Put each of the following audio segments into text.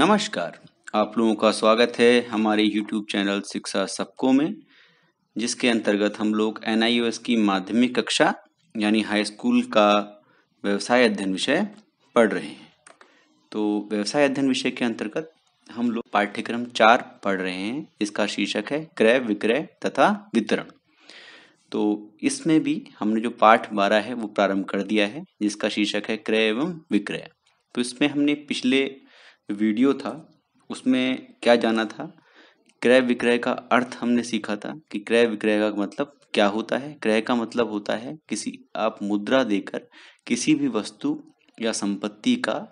नमस्कार। आप लोगों का स्वागत है हमारे YouTube चैनल शिक्षा सबको में, जिसके अंतर्गत हम लोग एन की माध्यमिक कक्षा, यानी हाई स्कूल का व्यवसाय अध्ययन विषय पढ़ रहे हैं। तो व्यवसाय अध्ययन विषय के अंतर्गत हम लोग पाठ्यक्रम चार पढ़ रहे हैं। इसका शीर्षक है क्रय, विक्रय तथा वितरण। तो इसमें भी हमने जो पाठ बारह है वो प्रारंभ कर दिया है, जिसका शीर्षक है क्रय एवं विक्रय। तो इसमें हमने पिछले वीडियो था, उसमें क्या जाना था? क्रय विक्रय का अर्थ हमने सीखा था कि क्रय विक्रय का मतलब क्या होता है? क्रय का मतलब होता है किसी, आप मुद्रा देकर किसी भी वस्तु या संपत्ति का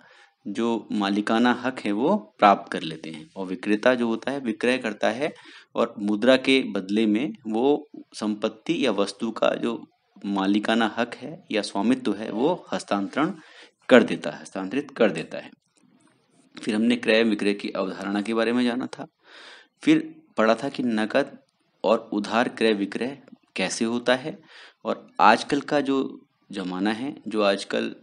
जो मालिकाना हक है वो प्राप्त कर लेते हैं। और विक्रेता जो होता है, विक्रय करता है और मुद्रा के बदले में वो संपत्ति या वस्तु का जो मालिकाना हक है या स्वामित्व है, वो हस्तांतरण कर देता है, हस्तांतरित कर देता है। फिर हमने क्रय विक्रय की अवधारणा के बारे में जाना था। फिर पढ़ा था कि नकद और उधार क्रय विक्रय कैसे होता है और आजकल का जो जमाना है, जो आजकल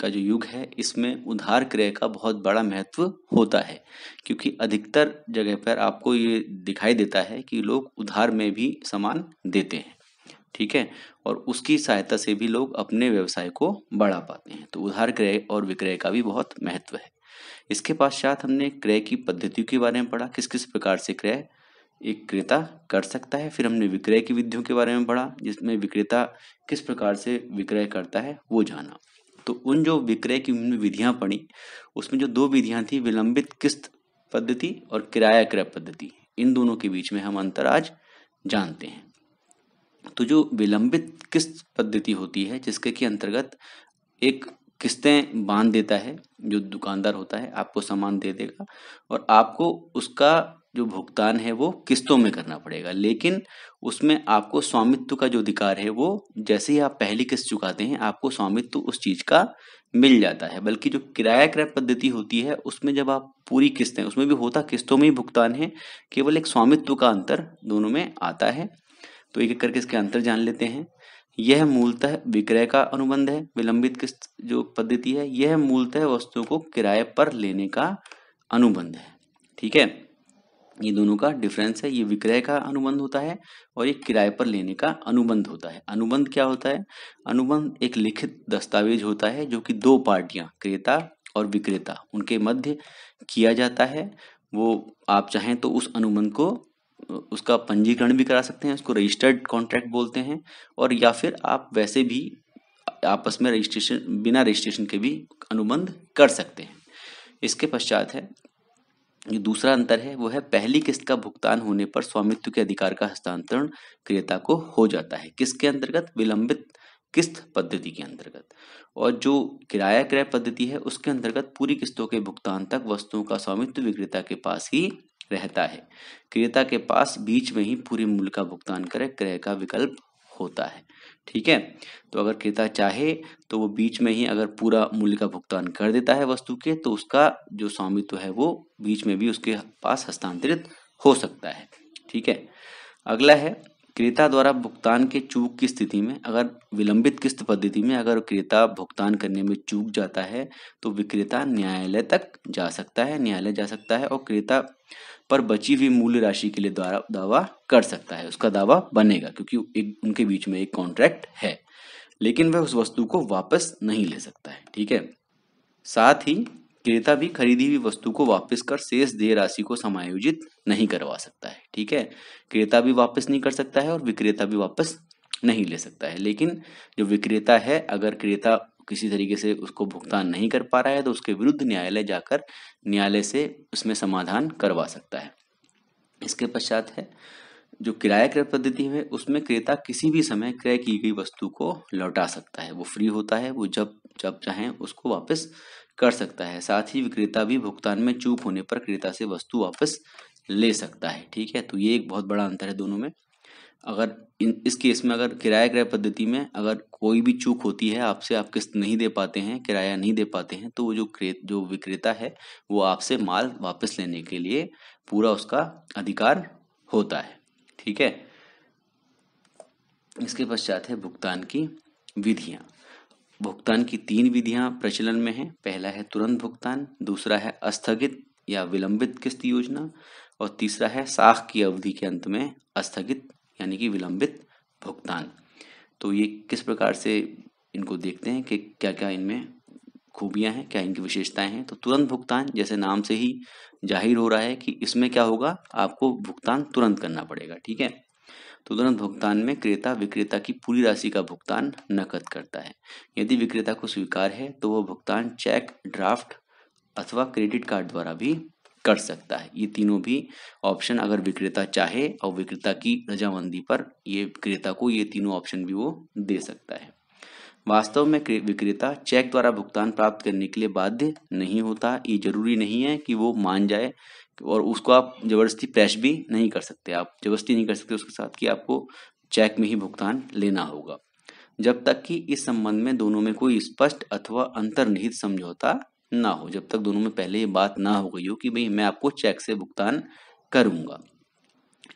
का जो युग है, इसमें उधार क्रय का बहुत बड़ा महत्व होता है। क्योंकि अधिकतर जगह पर आपको ये दिखाई देता है कि लोग उधार में भी सामान देते हैं, ठीक है? और उसकी सहायता से भी लोग अपने व्यवसाय को बढ़ा पाते हैं। तो उधार क्रय और विक्रय का भी बहुत महत्व है। इसके पश्चात हमने क्रय की पद्धतियों के बारे में पढ़ा, किस किस प्रकार से क्रय एक क्रेता कर सकता है, फिर हमने विक्रय की विधियों के बारे में पढ़ा, जिसमें विक्रेता किस प्रकार से विक्रय करता है, वो जाना। तो उन जो विक्रय की विधियाँ पढ़ी, उसमें जो दो विधियाँ थी, विलंबित किस्त पद्धति और किराया क्रय पद्धति, इन दोनों के बीच में हम अंतर आज जानते हैं। तो जो विलंबित किस्त पद्धति होती है, जिसके के अंतर्गत एक किस्तें बाँध देता है, जो दुकानदार होता है, आपको सामान दे देगा और आपको उसका जो भुगतान है वो किस्तों में करना पड़ेगा। लेकिन उसमें आपको स्वामित्व का जो अधिकार है वो, जैसे ही आप पहली किस्त चुकाते हैं, आपको स्वामित्व उस चीज़ का मिल जाता है। बल्कि जो किराया क्रय पद्धति होती है, उसमें जब आप पूरी किस्तें, उसमें भी होता, किस्तों में ही भुगतान है, केवल एक स्वामित्व का अंतर दोनों में आता है। तो एक एक करके इसके अंतर जान लेते हैं। यह मूलतः विक्रय का अनुबंध है, विलंबित किस्त जो पद्धति है, यह मूलतः वस्तुओं को किराए पर लेने का अनुबंध है। ठीक है? ये दोनों का डिफरेंस है, ये विक्रय का अनुबंध होता है और ये किराए पर लेने का अनुबंध होता है। अनुबंध क्या होता है? अनुबंध एक लिखित दस्तावेज़ होता है जो कि दो पार्टियाँ, क्रेता और विक्रेता, उनके मध्य किया जाता है। वो आप चाहें तो उस अनुबंध को उसका पंजीकरण भी करा सकते हैं, उसको रजिस्टर्ड कॉन्ट्रैक्ट बोलते हैं, और या फिर आप वैसे भी आपस में रजिस्ट्रेशन बिना रजिस्ट्रेशन के भी अनुबंध कर सकते हैं। इसके पश्चात है, ये दूसरा अंतर है, वो है पहली किस्त का भुगतान होने पर स्वामित्व के अधिकार का हस्तांतरण क्रेता को हो जाता है। किसके अंतर्गत? विलंबित किस्त पद्धति के अंतर्गत। और जो किराया क्रय पद्धति है, उसके अंतर्गत पूरी किस्तों के भुगतान तक वस्तुओं का स्वामित्व विक्रेता के पास ही रहता है। क्रेता के पास बीच में ही पूरे मूल्य का भुगतान करे, क्रय का विकल्प होता है। ठीक है? तो अगर क्रेता चाहे तो वो बीच में ही अगर पूरा मूल्य का भुगतान कर देता है वस्तु के तो उसका जो स्वामित्व है, वो बीच में भी उसके पास हस्तांतरित हो सकता है। ठीक है? अगला है, क्रेता द्वारा भुगतान के चूक की स्थिति में, अगर विलंबित किस्त पद्धति में अगर क्रेता भुगतान करने में चूक जाता है तो विक्रेता न्यायालय तक जा सकता है, न्यायालय जा सकता है और क्रेता पर बची हुई मूल्य राशि के लिए द्वारा दावा कर सकता है। उसका दावा बनेगा, क्योंकि एक, उनके बीच में एक कॉन्ट्रैक्ट है, लेकिन वह उस वस्तु को वापस नहीं ले सकता है, ठीक है? साथ ही, क्रेता भी खरीदी हुई वस्तु को वापस कर शेष देय राशि को समायोजित नहीं करवा सकता है, ठीक है? क्रेता भी वापस नहीं कर सकता है और विक्रेता भी वापस नहीं ले सकता है, लेकिन जो विक्रेता है, अगर क्रेता किसी तरीके से उसको भुगतान नहीं कर पा रहा है तो उसके विरुद्ध न्यायालय जाकर न्यायालय से उसमें समाधान करवा सकता है। इसके पश्चात है, जो किराया क्रय पद्धति है, उसमें क्रेता किसी भी समय क्रय की गई वस्तु को लौटा सकता है। वो फ्री होता है, वो जब जब चाहे उसको वापस कर सकता है। साथ ही विक्रेता भी भुगतान में चूक होने पर क्रेता से वस्तु वापस ले सकता है, ठीक है? तो ये एक बहुत बड़ा अंतर है दोनों में। अगर इन, इस केस में अगर किराया क्रय पद्धति में अगर कोई भी चूक होती है, आपसे आप किस्त नहीं दे पाते हैं, किराया नहीं दे पाते हैं तो वो जो क्रे, जो विक्रेता है, वो आपसे माल वापस लेने के लिए पूरा उसका अधिकार होता है। ठीक है? इसके पश्चात है भुगतान की विधियाँ। भुगतान की तीन विधियाँ प्रचलन में हैं। पहला है तुरंत भुगतान, दूसरा है अस्थगित या विलंबित किस्त योजना, और तीसरा है साख की अवधि के अंत में स्थगित यानी कि विलंबित भुगतान। तो ये किस प्रकार से इनको देखते हैं कि क्या क्या इनमें खूबियाँ हैं, क्या इनकी विशेषताएँ हैं? तो तुरंत भुगतान जैसे नाम से ही ज़ाहिर हो रहा है कि इसमें क्या होगा? आपको भुगतान तुरंत करना पड़ेगा, ठीक है? तो तुरंत भुगतान में क्रेता विक्रेता की पूरी राशि का भुगतान नकद करता है। यदि विक्रेता को स्वीकार है तो वह भुगतान चेक, ड्राफ्ट अथवा क्रेडिट कार्ड द्वारा भी कर सकता है। ये तीनों भी ऑप्शन अगर विक्रेता चाहे और विक्रेता की रजामंदी पर ये विक्रेता को ये तीनों ऑप्शन भी वो दे सकता है। वास्तव में विक्रेता चेक द्वारा भुगतान प्राप्त करने के लिए बाध्य नहीं होता। ये ज़रूरी नहीं है कि वो मान जाए और उसको आप ज़बरदस्ती प्रेस भी नहीं कर सकते। आप ज़बरदस्ती नहीं कर सकते उसके साथ कि आपको चेक में ही भुगतान लेना होगा। जब तक कि इस संबंध में दोनों में कोई स्पष्ट अथवा अंतर्निहित समझौता ना हो, जब तक दोनों में पहले ये बात ना हो गई हो कि भाई मैं आपको चेक से भुगतान करूँगा।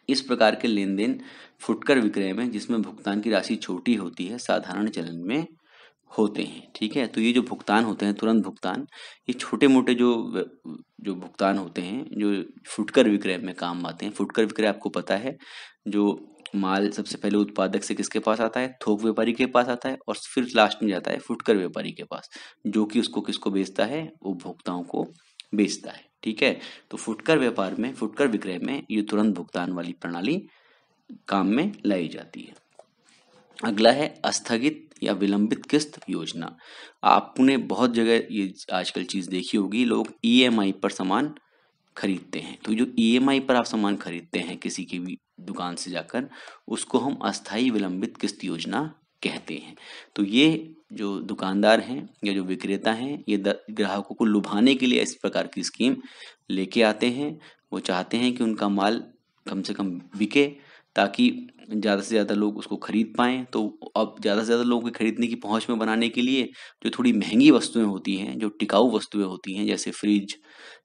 इस प्रकार के लेन देन फुटकर विक्रय में, जिसमें भुगतान की राशि छोटी होती है, साधारण चलन में होते हैं, ठीक है? तो ये जो भुगतान होते हैं, तुरंत भुगतान, ये छोटे मोटे जो जो भुगतान होते हैं, जो फुटकर विक्रय में काम आते हैं, फुटकर विक्रय आपको पता है, जो माल सबसे पहले उत्पादक से किसके पास आता है? थोक व्यापारी के पास आता है और फिर लास्ट में जाता है फुटकर व्यापारी के पास, जो कि उसको किसको बेचता है? उपभोक्ताओं को बेचता है, ठीक है? तो फुटकर व्यापार में, फुटकर विक्रय में ये तुरंत भुगतान वाली प्रणाली काम में लाई जाती है। अगला है स्थगित या विलंबित किस्त योजना। आपने बहुत जगह ये आजकल चीज़ देखी होगी, लोग ईएमआई पर सामान खरीदते हैं। तो जो ईएमआई पर आप सामान खरीदते हैं किसी की भी दुकान से जाकर, उसको हम अस्थाई विलंबित किस्त योजना कहते हैं। तो ये जो दुकानदार हैं, या जो विक्रेता हैं, ये ग्राहकों को लुभाने के लिए इस प्रकार की स्कीम लेके आते हैं। वो चाहते हैं कि उनका माल कम से कम बिके, ताकि ज़्यादा से ज़्यादा लोग उसको खरीद पाएँ। तो अब ज़्यादा से ज़्यादा लोगों के खरीदने की पहुँच में बनाने के लिए जो थोड़ी महँगी वस्तुएँ होती हैं, जो टिकाऊ वस्तुएँ होती हैं, जैसे फ्रिज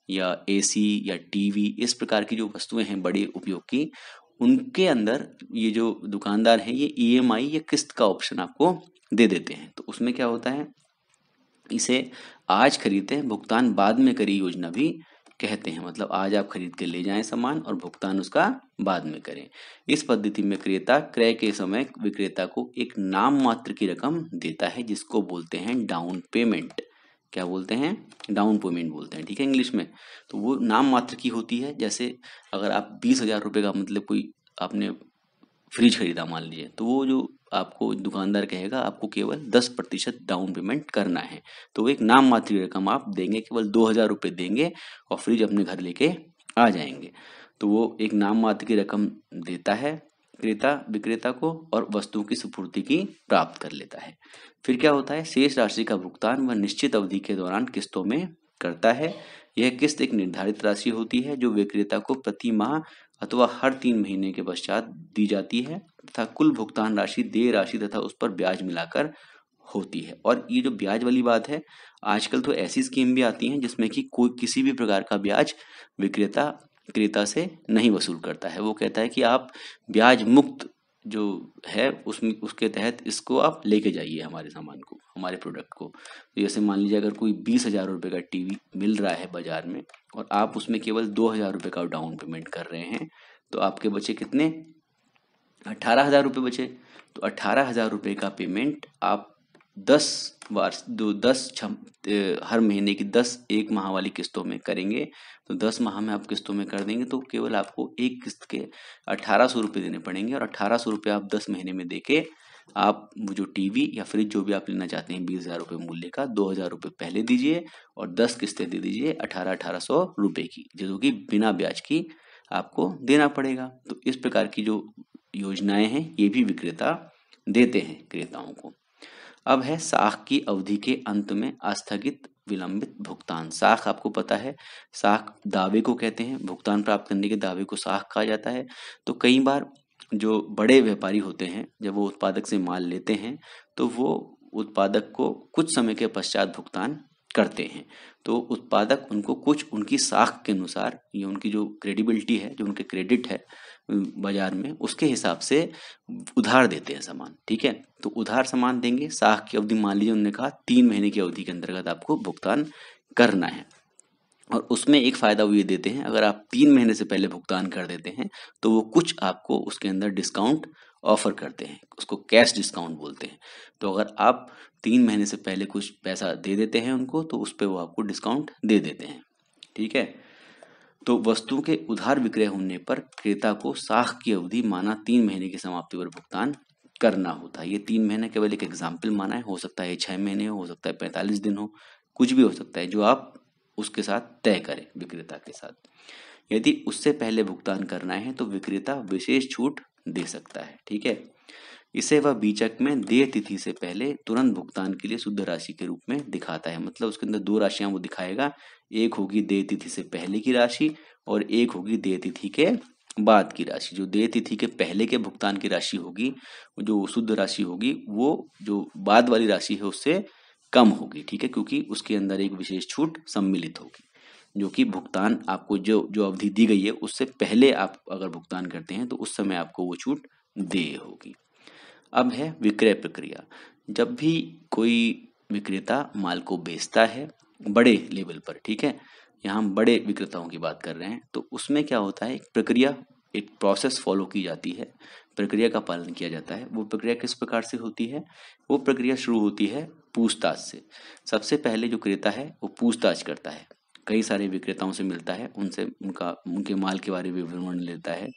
या एसी या टीवी इस प्रकार की जो वस्तुएँ हैं बड़े उपयोग की, उनके अंदर ये जो दुकानदार हैं, ये ईएमआई या किस्त का ऑप्शन आपको दे देते हैं। तो उसमें क्या होता है? इसे आज खरीदते हैं, भुगतान बाद में करी योजना भी कहते हैं। मतलब आज आप खरीद के ले जाएँ सामान और भुगतान उसका बाद में करें। इस पद्धति में क्रेता क्रय के समय विक्रेता को एक नाम मात्र की रकम देता है, जिसको बोलते हैं डाउन पेमेंट क्या बोलते हैं? डाउन पेमेंट बोलते हैं, ठीक है इंग्लिश में? तो वो नाम मात्र की होती है, जैसे अगर आप बीस हज़ार रुपये का मतलब कोई आपने फ्रिज खरीदा, मान लीजिए तो वो जो आपको दुकानदार कहेगा, आपको केवल दस प्रतिशत डाउन पेमेंट करना है। तो एक नाम मात्र रकम आप देंगे, केवल दो हज़ार रुपये देंगे और फ्रिज अपने घर लेके आ जाएँगे। तो वो एक नाम मात्र की रकम देता है क्रेता विक्रेता को और वस्तु की सुपूर्ति की प्राप्त कर लेता है। फिर क्या होता है? शेष राशि का भुगतान वह निश्चित अवधि के दौरान किस्तों में करता है। यह किस्त एक निर्धारित राशि होती है जो विक्रेता को प्रति माह अथवा हर तीन महीने के पश्चात दी जाती है तथा कुल भुगतान राशि, देय राशि तथा उस पर ब्याज मिलाकर होती है। और ये जो ब्याज वाली बात है, आजकल तो ऐसी स्कीम भी आती हैं जिसमें कि कोई किसी भी प्रकार का ब्याज विक्रेता क्रेता से नहीं वसूल करता है। वो कहता है कि आप ब्याज मुक्त जो है, उसमें, उसके तहत इसको आप लेके जाइए हमारे सामान को, हमारे प्रोडक्ट को। तो जैसे मान लीजिए अगर कोई बीस हज़ार रुपये का टीवी मिल रहा है बाज़ार में और आप उसमें केवल दो हज़ार रुपये का डाउन पेमेंट कर रहे हैं तो आपके बचे कितने? अठारह हज़ार रुपये बचे। तो अठारह हज़ार रुपये का पेमेंट आप दस बार दो दस छम हर महीने की दस एक माह वाली किस्तों में करेंगे। तो दस माह में आप किस्तों में कर देंगे तो केवल आपको एक किस्त के अठारह सौ रुपये देने पड़ेंगे और अठारह सौ रुपये आप दस महीने में देके आप वो जो टीवी या फ्रिज जो भी आप लेना चाहते हैं बीस हज़ार रुपये मूल्य का, दो हज़ार रुपये पहले दीजिए और दस किस्तें दे दीजिए अठारह अठारह सौ रुपये की, जो कि बिना ब्याज की आपको देना पड़ेगा। तो इस प्रकार की जो योजनाएँ हैं, ये भी विक्रेता देते हैं, क्रेताओं को। अब है साख की अवधि के अंत में आस्थगित विलंबित भुगतान। साख आपको पता है, साख दावे को कहते हैं। भुगतान प्राप्त करने के दावे को साख कहा जाता है। तो कई बार जो बड़े व्यापारी होते हैं, जब वो उत्पादक से माल लेते हैं तो वो उत्पादक को कुछ समय के पश्चात भुगतान करते हैं। तो उत्पादक उनको कुछ उनकी साख के अनुसार, ये उनकी जो क्रेडिबिलिटी है, जो उनके क्रेडिट है बाज़ार में, उसके हिसाब से उधार देते हैं सामान, ठीक है? तो उधार सामान देंगे, साख की अवधि, मान लीजिए उन्होंने कहा, तीन महीने की अवधि के अंतर्गत आपको भुगतान करना है। और उसमें एक फ़ायदा वो ये देते हैं, अगर आप तीन महीने से पहले भुगतान कर देते हैं तो वो कुछ आपको उसके अंदर डिस्काउंट ऑफ़र करते हैं, उसको कैश डिस्काउंट बोलते हैं। तो अगर आप तीन महीने से पहले कुछ पैसा दे देते हैं उनको तो उस पर वो आपको डिस्काउंट दे देते हैं। ठीक है? तो वस्तुओं के उधार विक्रय होने पर क्रेता को साख की अवधि माना तीन महीने की समाप्ति पर भुगतान करना होता है। ये तीन महीने केवल एक एग्ज़ाम्पल माना है। हो सकता है छः महीने हो सकता है पैंतालीस दिन हो, कुछ भी हो सकता है जो आप उसके साथ तय करें, विक्रेता के साथ। यदि उससे पहले भुगतान करना है तो विक्रेता विशेष छूट दे सकता है, ठीक है? इसे वह बीचक में देय तिथि से पहले तुरंत भुगतान के लिए शुद्ध राशि के रूप में दिखाता है। मतलब उसके अंदर दो राशियाँ वो दिखाएगा, एक होगी देय तिथि से पहले की राशि और एक होगी देय तिथि के बाद की राशि। जो देय तिथि के पहले के भुगतान की राशि होगी, जो शुद्ध राशि होगी, वो जो बाद वाली राशि है उससे कम होगी, ठीक है? क्योंकि उसके अंदर एक विशेष छूट सम्मिलित होगी। जो कि भुगतान आपको जो जो अवधि दी गई है, उससे पहले आप अगर भुगतान करते हैं तो उस समय आपको वो छूट दे होगी। अब है विक्रय प्रक्रिया। जब भी कोई विक्रेता माल को बेचता है, बड़े लेवल पर, ठीक है? यहाँ हम बड़े विक्रेताओं की बात कर रहे हैं तो उसमें क्या होता है? एक प्रक्रिया, एक प्रोसेस फॉलो की जाती है। प्रक्रिया का पालन किया जाता है। वो प्रक्रिया किस प्रकार से होती है? वो प्रक्रिया शुरू होती है पूछताछ से। सबसे पहले जो क्रेता है, वो पूछताछ करता है। कई सारे विक्रेताओं से मिलता है, उनसे उनका, उनके माल के बारे में विवरण लेता है,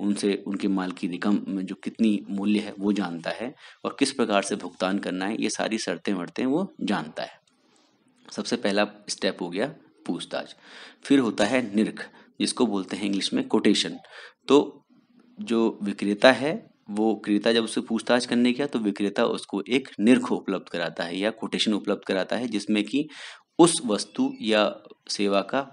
उनसे, उनके माल की रकम जो कितनी मूल्य है वो जानता है और किस प्रकार से भुगतान करना है, ये सारी शर्तें वर्तें वो जानता है। सबसे पहला स्टेप हो गया पूछताछ। फिर होता है निर्ख, जिसको बोलते हैं इंग्लिश में कोटेशन तो जो विक्रेता है, वो क्रेता जब उससे पूछताछ करने गया तो विक्रेता उसको एक निर्ख उपलब्ध कराता है या कोटेशन उपलब्ध कराता है, जिसमें कि उस वस्तु या सेवा का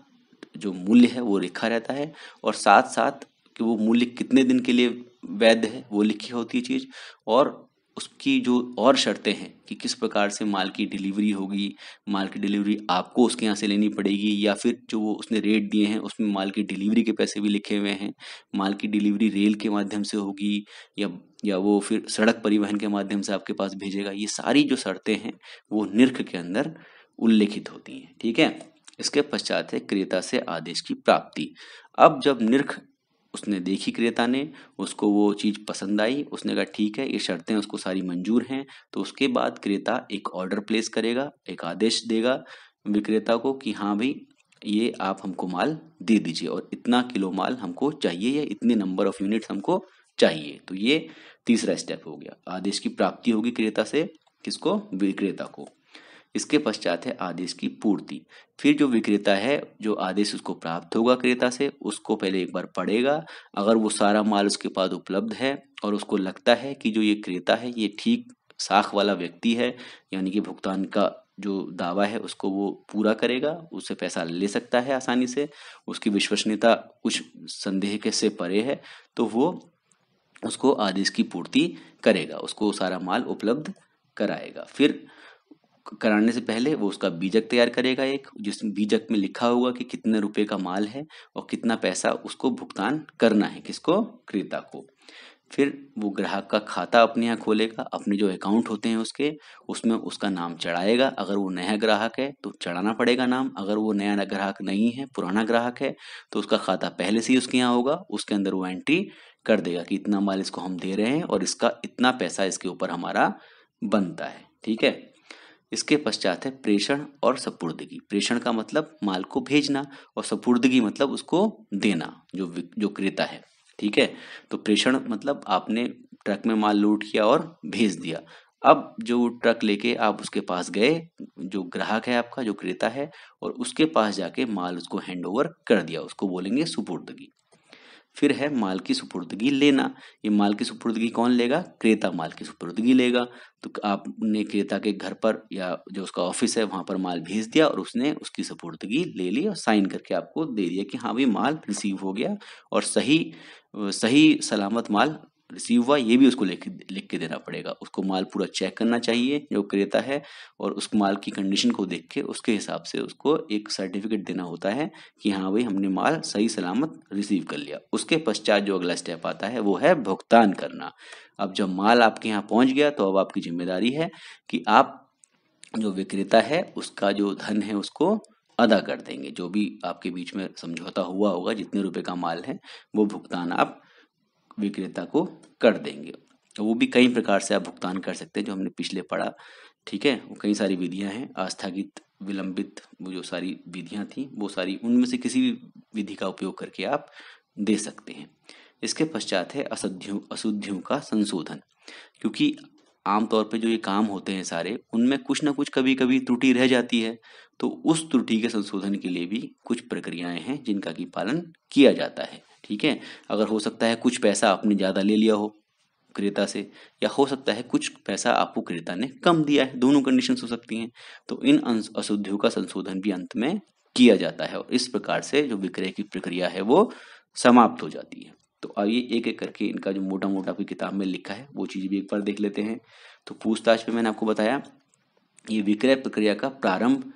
जो मूल्य है, वो लिखा रहता है और साथ साथ कि वो मूल्य कितने दिन के लिए वैध है, वो लिखी होती है चीज़ और उसकी जो और शर्तें हैं कि किस प्रकार से माल की डिलीवरी होगी, माल की डिलीवरी आपको उसके यहाँ से लेनी पड़ेगी या फिर जो वो उसने रेट दिए हैं, उसमें माल की डिलीवरी के पैसे भी लिखे हुए हैं, माल की डिलीवरी रेल के माध्यम से होगी या या वो फिर सड़क परिवहन के माध्यम से आपके पास भेजेगा, ये सारी जो शर्तें हैं, वो निर्ख के अंदर उल्लेखित होती हैं, ठीक है? इसके पश्चात है क्रेता से आदेश की प्राप्ति। अब जब निर्ख उसने देखी क्रेता ने, उसको वो चीज़ पसंद आई, उसने कहा, ठीक है, ये शर्तें, उसको सारी मंजूर हैं। तो उसके बाद क्रेता एक ऑर्डर प्लेस करेगा, एक आदेश देगा विक्रेता को कि हाँ भाई, ये आप हमको माल दे दीजिए और इतना किलो माल हमको चाहिए या इतने नंबर ऑफ़ यूनिट्स हमको चाहिए। तो ये तीसरा स्टेप हो गया। आदेश की प्राप्ति होगी क्रेता से किसको? विक्रेता को। इसके पश्चात है आदेश की पूर्ति। फिर जो विक्रेता है, जो आदेश उसको प्राप्त होगा क्रेता से, उसको पहले एक बार पढ़ेगा। अगर वो सारा माल उसके पास उपलब्ध है और उसको लगता है कि जो ये क्रेता है, ये ठीक साख वाला व्यक्ति है, यानी कि भुगतान का जो दावा है, उसको वो पूरा करेगा, उससे पैसा ले सकता है आसानी से, उसकी विश्वसनीयता कुछ संदेह के से परे है तो वो उसको आदेश की पूर्ति करेगा, उसको सारा माल उपलब्ध कराएगा। फिर कराने से पहले वो उसका बीजक तैयार करेगा एक, जिस बीजक में लिखा होगा कि कितने रुपए का माल है और कितना पैसा उसको भुगतान करना है किसको? क्रेता को। फिर वो ग्राहक का खाता अपने यहाँ खोलेगा, अपने जो अकाउंट होते हैं उसके, उसमें उसका नाम चढ़ाएगा। अगर वो नया ग्राहक है तो चढ़ाना पड़ेगा नाम। अगर वो नया ग्राहक नहीं है, पुराना ग्राहक है तो उसका खाता पहले से ही उसके यहाँ होगा। उसके अंदर वो एंट्री कर देगा कि इतना माल इसको हम दे रहे हैं और इसका इतना पैसा इसके ऊपर हमारा बनता है। ठीक है? इसके पश्चात है प्रेषण और सपुर्दगी। प्रेषण का मतलब माल को भेजना और सपुर्दगी मतलब उसको देना, जो जो क्रेता है। ठीक है? तो प्रेषण मतलब आपने ट्रक में माल लोड किया और भेज दिया। अब जो ट्रक लेके आप उसके पास गए, जो ग्राहक है आपका, जो क्रेता है, और उसके पास जाके माल उसको हैंड ओवर कर दिया, उसको बोलेंगे सुपुर्दगी। फिर है माल की सुपुर्दगी लेना। ये माल की सुपुर्दगी कौन लेगा? क्रेता माल की सुपुर्दगी लेगा। तो आपने क्रेता के घर पर या जो उसका ऑफ़िस है, वहाँ पर माल भेज दिया और उसने उसकी सुपुर्दगी ले ली और साइन करके आपको दे दिया कि हाँ भाई माल रिसीव हो गया और सही सही सलामत माल रिसीव हुआ, ये भी उसको लिख लिख के देना पड़ेगा। उसको माल पूरा चेक करना चाहिए, जो क्रेता है, और उस माल की कंडीशन को देख के उसके हिसाब से उसको एक सर्टिफिकेट देना होता है कि हाँ भाई, हमने माल सही सलामत रिसीव कर लिया। उसके पश्चात जो अगला स्टेप आता है, वो है भुगतान करना। अब जब माल आपके यहाँ पहुँच गया तो अब आपकी ज़िम्मेदारी है कि आप जो विक्रेता है, उसका जो धन है, उसको अदा कर देंगे। जो भी आपके बीच में समझौता हुआ होगा, जितने रुपए का माल है, वो भुगतान आप विक्रेता को कर देंगे। तो वो भी कई प्रकार से आप भुगतान कर सकते हैं, जो हमने पिछले पढ़ा। ठीक है? वो कई सारी विधियाँ हैं। आस्थगित, विलंबित, वो जो सारी विधियाँ थी, वो सारी उनमें से किसी भी विधि का उपयोग करके आप दे सकते हैं। इसके पश्चात है अशुद्धियों अशुद्धियों का संशोधन। क्योंकि आमतौर पे जो ये काम होते हैं सारे, उनमें कुछ ना कुछ कभी कभी त्रुटि रह जाती है। तो उस त्रुटि के संशोधन के लिए भी कुछ प्रक्रियाएँ हैं, जिनका की पालन किया जाता है। ठीक है? अगर हो सकता है कुछ पैसा आपने ज़्यादा ले लिया हो क्रेता से, या हो सकता है कुछ पैसा आपको क्रेता ने कम दिया है, दोनों कंडीशन हो सकती हैं। तो इन अशुद्धियों का संशोधन भी अंत में किया जाता है और इस प्रकार से जो विक्रय की प्रक्रिया है वो समाप्त हो जाती है। तो आइए एक एक करके इनका जो मोटा मोटा कोई किताब में लिखा है, वो चीज़ भी एक बार देख लेते हैं। तो पूछताछ में मैंने आपको बताया, ये विक्रय प्रक्रिया का प्रारंभ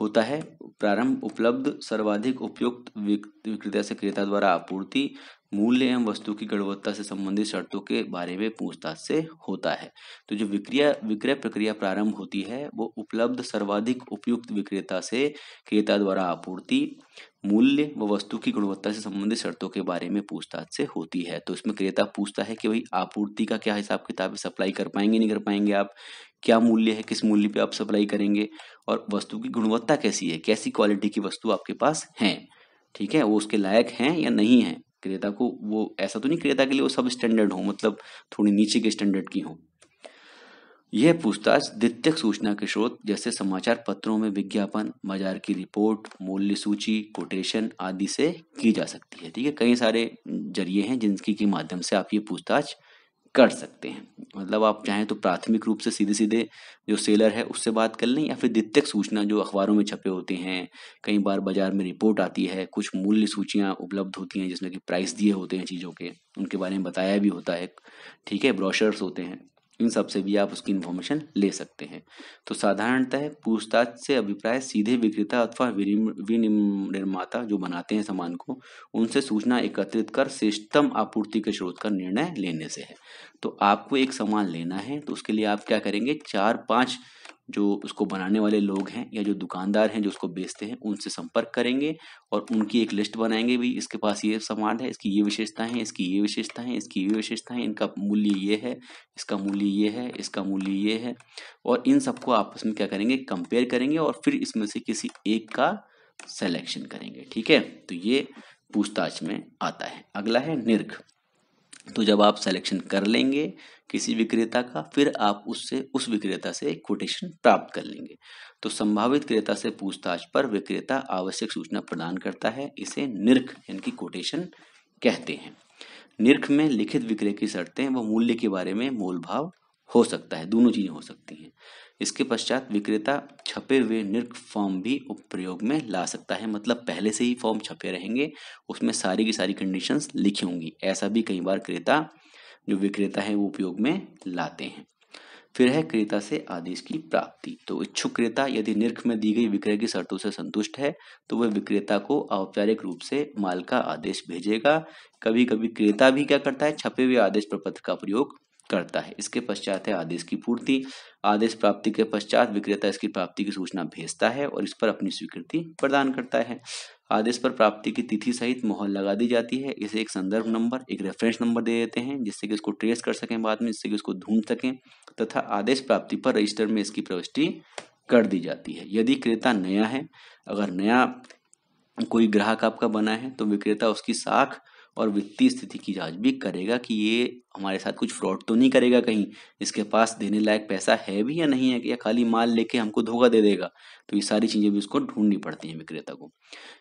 होता है। प्रारंभ उपलब्ध सर्वाधिक उपयुक्त विक्रेता से क्रेता द्वारा आपूर्ति मूल्य एवं वस्तु की गुणवत्ता से संबंधित शर्तों के बारे में पूछताछ से होता है। तो जो विक्रिया, विक्रय प्रक्रिया प्रारंभ होती है, वो उपलब्ध सर्वाधिक उपयुक्त विक्रेता से क्रेता द्वारा आपूर्ति, मूल्य व वस्तु की गुणवत्ता से संबंधित शर्तों के बारे में पूछताछ से होती है। तो इसमें क्रेता पूछता है कि भाई, आपूर्ति का क्या हिसाब किताब है? सप्लाई कर पाएँगे, नहीं कर पाएँगे आप? क्या मूल्य है? किस मूल्य पे आप सप्लाई करेंगे? और वस्तु की गुणवत्ता कैसी है? कैसी क्वालिटी की वस्तु आपके पास है? ठीक है? वो उसके लायक हैं या नहीं है? क्रेता को वो, ऐसा तो नहीं क्रेता के लिए वो सब स्टैंडर्ड हो मतलब थोड़ी नीचे के स्टैंडर्ड की हो। यह पूछताछ द्वितीय सूचना के स्रोत जैसे समाचार पत्रों में विज्ञापन, बाज़ार की रिपोर्ट, मूल्य सूची कोटेशन आदि से की जा सकती है। ठीक है, कई सारे ज़रिए हैं जिनकी के माध्यम से आप ये पूछताछ कर सकते हैं। मतलब आप चाहें तो प्राथमिक रूप से सीधे सीधे जो सेलर है उससे बात कर लें या फिर द्वितीय सूचना जो अखबारों में छपे होते हैं, कई बार बाज़ार में रिपोर्ट आती है, कुछ मूल्य सूचियाँ उपलब्ध होती हैं, जिसमें कि प्राइस दिए होते हैं चीज़ों के, उनके बारे में बताया भी होता है। ठीक है, ब्रोशर्स होते हैं। इन सबसे भी आप उसकी इन्फॉर्मेशन ले सकते हैं। तो साधारणतः पूछताछ से अभिप्राय सीधे विक्रेता अथवा विनिर्माता जो बनाते हैं सामान को, उनसे सूचना एकत्रित कर श्रेष्ठतम आपूर्ति के स्रोत का निर्णय लेने से है। तो आपको एक सामान लेना है तो उसके लिए आप क्या करेंगे? चार पाँच जो उसको बनाने वाले लोग हैं या जो दुकानदार हैं जो उसको बेचते हैं, उनसे संपर्क करेंगे और उनकी एक लिस्ट बनाएँगे भी, इसके पास ये सामान है, इसकी ये विशेषताएँ हैं, इसकी ये विशेषता है, इसकी ये विशेषता है, इनका मूल्य ये है, इसका मूल्य ये है, इसका मूल्य ये है। और इन सबको आपस में क्या करेंगे कंपेयर करेंगे और फिर इसमें से किसी एक का सेलेक्शन करेंगे, ठीक है? तो ये पूछताछ में आता है। अगला है निर्घ। तो जब आप सिलेक्शन कर लेंगे किसी विक्रेता का, फिर आप उससे, उस विक्रेता से कोटेशन प्राप्त कर लेंगे। तो संभावित क्रेता से पूछताछ पर विक्रेता आवश्यक सूचना प्रदान करता है, इसे निर्ख यानी कि कोटेशन कहते हैं। निर्ख में लिखित विक्रय की शर्तें व मूल्य के बारे में मोल भाव हो सकता है, दोनों चीज़ें हो सकती हैं। इसके पश्चात विक्रेता छपे हुए निर्क फॉर्म भी प्रयोग में ला सकता है। मतलब पहले से ही फॉर्म छपे रहेंगे, उसमें सारी की सारी कंडीशंस लिखी होंगी। ऐसा भी कई बार क्रेता, जो विक्रेता है, वो उपयोग में लाते हैं। फिर है क्रेता से आदेश की प्राप्ति। तो इच्छुक क्रेता यदि निर्ख में दी गई विक्रय की शर्तों से संतुष्ट है तो वह विक्रेता को औपचारिक रूप से माल का आदेश भेजेगा। कभी कभी क्रेता भी क्या करता है, छपे हुए आदेश प्रपत्र का प्रयोग करता है। इसके पश्चात है आदेश की पूर्ति। आदेश प्राप्ति के पश्चात विक्रेता इसकी प्राप्ति की सूचना भेजता है और इस पर अपनी स्वीकृति प्रदान करता है। आदेश पर प्राप्ति की तिथि सहित मोहर लगा दी जाती है। इसे एक संदर्भ नंबर, एक रेफरेंस नंबर दे देते हैं, जिससे कि इसको ट्रेस कर सकें बाद में, जिससे कि उसको ढूंढ सकें तथा आदेश प्राप्ति पर रजिस्टर में इसकी प्रविष्टि कर दी जाती है। यदि क्रेता नया है, अगर नया कोई ग्राहक आपका बना है तो विक्रेता उसकी साख और वित्तीय स्थिति की जाँच भी करेगा कि ये हमारे साथ कुछ फ्रॉड तो नहीं करेगा कहीं, इसके पास देने लायक पैसा है भी या नहीं है, या खाली माल लेके हमको धोखा दे देगा? तो ये सारी चीज़ें भी उसको ढूंढनी पड़ती हैं विक्रेता को।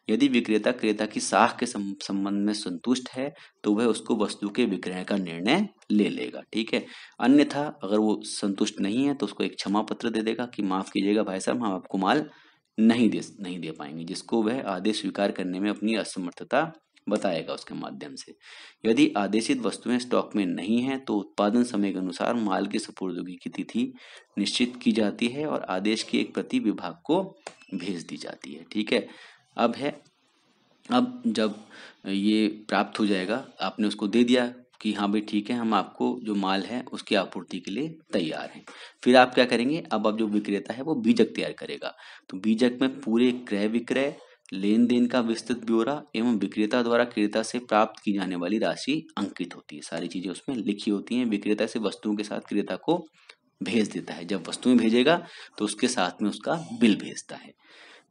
यदि विक्रेता क्रेता की साख के संबंध में संतुष्ट है तो वह उसको वस्तु के विक्रय का निर्णय ले लेगा, ठीक है? अन्यथा अगर वो संतुष्ट नहीं है तो उसको एक क्षमा पत्र दे देगा कि माफ़ कीजिएगा भाई साहब, हम आपको माल नहीं दे नहीं दे पाएँगे, जिसको वह आदेश स्वीकार करने में अपनी असमर्थता बताएगा उसके माध्यम से। यदि आदेशित वस्तुएँ स्टॉक में नहीं है तो उत्पादन समय के अनुसार माल की सपुर्दगी की तिथि निश्चित की जाती है और आदेश की एक प्रति विभाग को भेज दी जाती है। ठीक है? अब है, अब जब ये प्राप्त हो जाएगा, आपने उसको दे दिया कि हाँ भाई ठीक है, हम आपको जो माल है उसकी आपूर्ति के लिए तैयार हैं। फिर आप क्या करेंगे? अब अब जो विक्रेता है वो बीजक तैयार करेगा। तो बीजक में पूरे क्रय विक्रय लेन देन का विस्तृत ब्यौरा एवं विक्रेता द्वारा क्रेता से प्राप्त की जाने वाली राशि अंकित होती है। सारी चीज़ें उसमें लिखी होती हैं। विक्रेता से वस्तुओं के साथ क्रेता को भेज देता है। जब वस्तुएँ भेजेगा तो उसके साथ में उसका बिल भेजता है।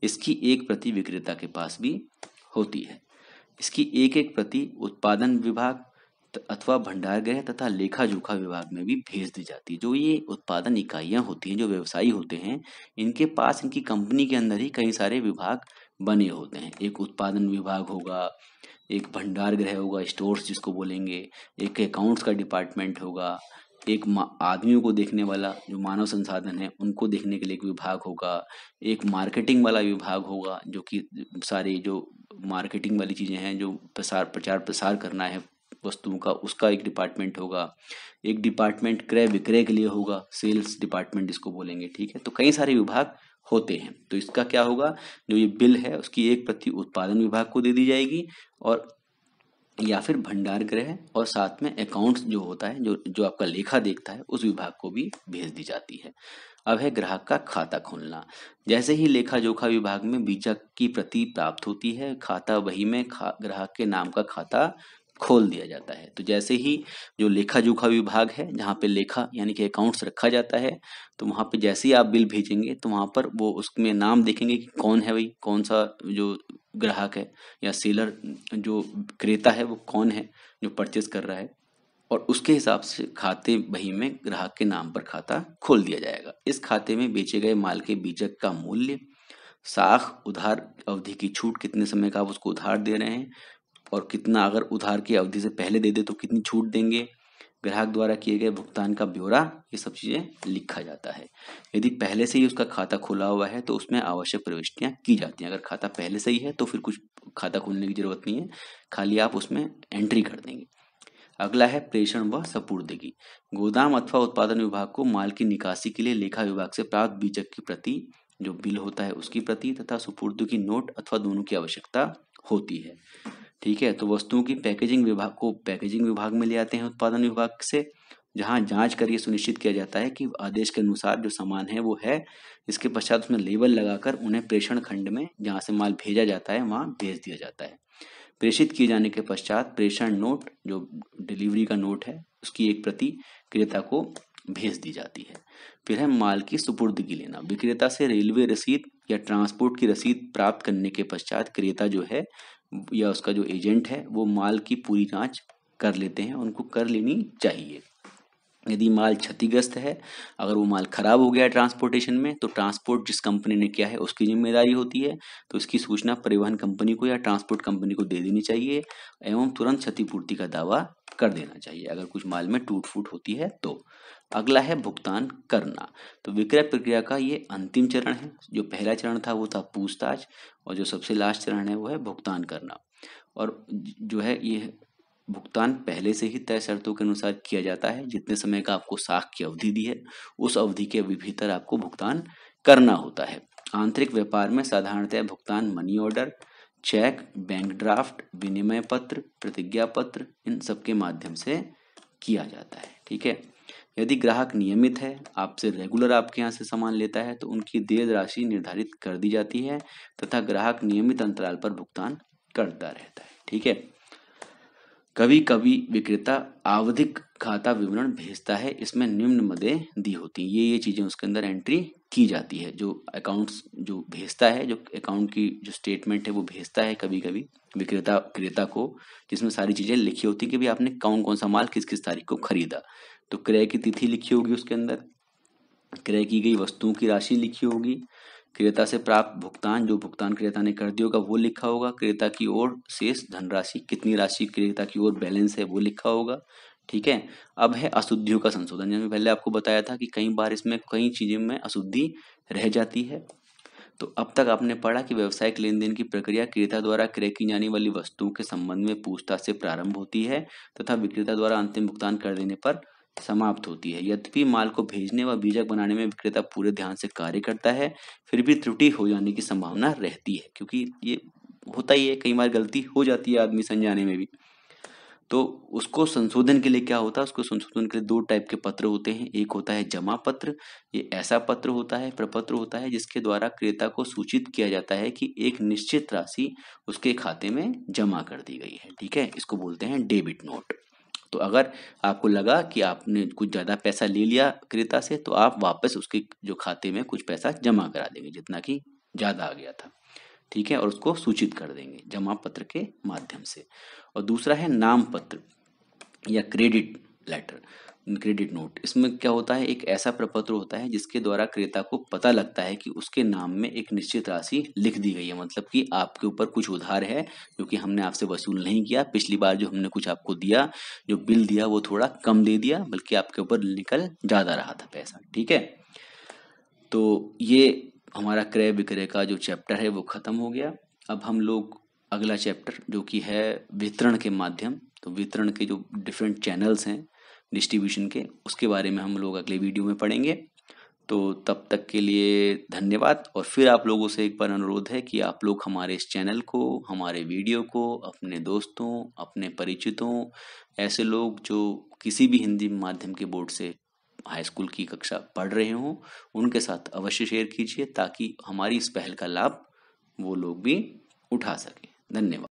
इसकी एक प्रति विक्रेता के पास भी होती है। इसकी एक एक प्रति उत्पादन विभाग अथवा भंडार गृह तथा लेखा जोखा विभाग में भी भेज दी जाती है। जो ये उत्पादन इकाइयाँ होती हैं, जो व्यवसायी होते हैं, इनके पास इनकी कंपनी के अंदर ही कई सारे विभाग बने होते हैं। एक उत्पादन विभाग होगा, एक भंडार गृह होगा, स्टोर्स जिसको बोलेंगे, एक अकाउंट्स का डिपार्टमेंट होगा, एक आदमियों को देखने वाला जो मानव संसाधन है, उनको देखने के लिए एक विभाग होगा, एक मार्केटिंग वाला विभाग होगा, जो कि सारे जो मार्केटिंग वाली चीज़ें हैं, जो प्रसार, प्रचार प्रसार करना है वस्तुओं का, उसका एक डिपार्टमेंट होगा। एक डिपार्टमेंट क्रय विक्रय के लिए होगा सेल्स डिपार्टमेंट जिसको बोलेंगे, ठीक है? तो कई सारे विभाग होते हैं। तो इसका क्या होगा? जो ये बिल है उसकी एक प्रति उत्पादन विभाग को दे दी जाएगी और या फिर भंडार गृह और साथ में अकाउंट्स जो होता है जो जो आपका लेखा देखता है उस विभाग को भी भेज दी जाती है। अब है ग्राहक का खाता खोलना। जैसे ही लेखा जोखा विभाग में बीजक की प्रति प्राप्त होती है खाता वही में खा, ग्राहक के नाम का खाता खोल दिया जाता है। तो जैसे ही जो लेखा जोखा विभाग है, जहाँ पे लेखा यानी कि अकाउंट्स रखा जाता है तो वहाँ पे जैसे ही आप बिल भेजेंगे तो वहाँ पर वो उसमें नाम देखेंगे कि कौन है भाई कौन सा जो ग्राहक है या सेलर जो क्रेता है, वो कौन है जो परचेज कर रहा है। और उसके हिसाब से खाते बही में ग्राहक के नाम पर खाता खोल दिया जाएगा। इस खाते में बेचे गए माल के बीजक का मूल्य, साख, उधार, अवधि की छूट कितने समय का आप उसको उधार दे रहे हैं और कितना अगर उधार की अवधि से पहले दे दे तो कितनी छूट देंगे? ग्राहक द्वारा किए गए भुगतान का ब्यौरा, ये सब चीज़ें लिखा जाता है। यदि पहले से ही उसका खाता खुला हुआ है तो उसमें आवश्यक प्रविष्टियाँ की जाती हैं। अगर खाता पहले से ही है तो फिर कुछ खाता खोलने की ज़रूरत नहीं है। खाली आप उसमें एंट्री कर देंगे। अगला है प्रेषण व सपूर्दगी। गोदाम अथवा उत्पादन विभाग को माल की निकासी के लिए लेखा विभाग से प्राप्त बीजक की प्रति जो बिल होता है उसकी प्रति तथा सुपुर्द की नोट अथवा दोनों की आवश्यकता होती है। ठीक है? तो वस्तुओं की पैकेजिंग विभाग को पैकेजिंग विभाग में ले आते हैं उत्पादन विभाग से, जहाँ जाँच कर ये सुनिश्चित किया जाता है कि आदेश के अनुसार जो सामान है वो है, इसके पश्चात उसमें लेबल लगाकर उन्हें प्रेषण खंड में जहाँ से माल भेजा जाता है, वहाँ भेज दिया जाता है। प्रेषित किए जाने के पश्चात प्रेषण नोट, जो डिलीवरी का नोट है, उसकी एक प्रति क्रेता को भेज दी जाती है। फिर है माल की सुपुर्दगी लेना। विक्रेता से रेलवे रसीद या ट्रांसपोर्ट की रसीद प्राप्त करने के पश्चात क्रेता जो है या उसका जो एजेंट है, वो माल की पूरी जाँच कर लेते हैं, उनको कर लेनी चाहिए। यदि माल क्षतिग्रस्त है, अगर वो माल खराब हो गया ट्रांसपोर्टेशन में तो ट्रांसपोर्ट जिस कंपनी ने किया है, उसकी ज़िम्मेदारी होती है। तो इसकी सूचना परिवहन कंपनी को या ट्रांसपोर्ट कंपनी को दे देनी चाहिए एवं तुरंत क्षतिपूर्ति का दावा कर देना चाहिए, अगर कुछ माल में टूट फूट होती है तो। अगला है भुगतान करना। तो विक्रय प्रक्रिया का ये अंतिम चरण है। जो पहला चरण था वो था पूछताछ और जो सबसे लास्ट चरण है वो है भुगतान करना। और जो है ये भुगतान पहले से ही तय शर्तों के अनुसार किया जाता है। जितने समय का आपको साख की अवधि दी है, उस अवधि के भीतर आपको भुगतान करना होता है। आंतरिक व्यापार में साधारणतः भुगतान money order cheque bank draft विनिमय पत्र, प्रतिज्ञा पत्र इन सब के माध्यम से किया जाता है। ठीक है? यदि ग्राहक नियमित है, आपसे रेगुलर आपके यहाँ से सामान लेता है तो उनकी देय राशि निर्धारित कर दी जाती है, तथा ग्राहक नियमित अंतराल पर भुगतान करता रहता है। ठीक है? कभी कभी विक्रेता आवधिक खाता विवरण भेजता है, इसमें निम्न मदे दी होती हैं। ये ये चीज़ें उसके अंदर एंट्री की जाती है, जो अकाउंट्स जो भेजता है, जो अकाउंट की जो स्टेटमेंट है, वो भेजता है कभी कभी विक्रेता, क्रेता को, जिसमें सारी चीज़ें लिखी होती है कि भाई आपने कौन कौन सा माल किस किस तारीख को खरीदा। तो क्रय की तिथि लिखी होगी उसके अंदर। क्रय की गई वस्तुओं की राशि लिखी होगी। क्रेता से प्राप्त भुगतान, जो भुगतान क्रेता ने कर दिया होगा, वो लिखा होगा। क्रेता की ओर शेष धनराशि, कितनी राशि क्रेता की ओर बैलेंस है, वो लिखा होगा। ठीक है? अब है अशुद्धियों का संशोधन। जैसे पहले आपको बताया था कि कई बार इसमें कई चीज़ों में अशुद्धि रह जाती है। तो अब तक आपने पढ़ा कि व्यवसायिक लेन देन की प्रक्रिया क्रेता द्वारा क्रय की जाने वाली वस्तुओं के संबंध में पूछताछ से प्रारंभ होती है तथा विक्रेता द्वारा अंतिम भुगतान कर देने पर समाप्त होती है। यद्यपि माल को भेजने व बीजक बनाने में विक्रेता पूरे ध्यान से कार्य करता है, फिर भी त्रुटि हो जाने की संभावना रहती है, क्योंकि ये होता ही है, कई बार गलती हो जाती है आदमी संजाने में भी। तो उसको संशोधन के लिए क्या होता है? उसको संशोधन के लिए दो टाइप के पत्र होते हैं। एक होता है जमा पत्र, ये ऐसा पत्र होता है, प्रपत्र होता है, जिसके द्वारा क्रेता को सूचित किया जाता है कि एक निश्चित राशि उसके खाते में जमा कर दी गई है। ठीक है, इसको बोलते हैं डेबिट नोट। तो अगर आपको लगा कि आपने कुछ ज़्यादा पैसा ले लिया क्रेता से तो आप वापस उसके जो खाते में कुछ पैसा जमा करा देंगे, जितना कि ज़्यादा आ गया था। ठीक है? और उसको सूचित कर देंगे जमा पत्र के माध्यम से। और दूसरा है नाम पत्र या क्रेडिट लेटर। क्रेडिट नोट इसमें क्या होता है? एक ऐसा प्रपत्र होता है जिसके द्वारा क्रेता को पता लगता है कि उसके नाम में एक निश्चित राशि लिख दी गई है। मतलब कि आपके ऊपर कुछ उधार है जो कि हमने आपसे वसूल नहीं किया। पिछली बार जो हमने कुछ आपको दिया, जो बिल दिया, वो थोड़ा कम दे दिया, बल्कि आपके ऊपर निकल ज़्यादा रहा था पैसा। ठीक है? तो ये हमारा क्रय विक्रय का जो चैप्टर है, वो ख़त्म हो गया। अब हम लोग अगला चैप्टर जो कि है वितरण के माध्यम। तो वितरण के जो डिफरेंट चैनल्स हैं डिस्ट्रीब्यूशन के। उसके बारे में हम लोग अगले वीडियो में पढ़ेंगे। तो तब तक के लिए धन्यवाद। और फिर आप लोगों से एक बार अनुरोध है कि आप लोग हमारे इस चैनल को, हमारे वीडियो को, अपने दोस्तों, अपने परिचितों, ऐसे लोग जो किसी भी हिंदी माध्यम के बोर्ड से हाई स्कूल की कक्षा पढ़ रहे हों, उनके साथ अवश्य शेयर कीजिए ताकि हमारी इस पहल का लाभ वो लोग भी उठा सकें। धन्यवाद।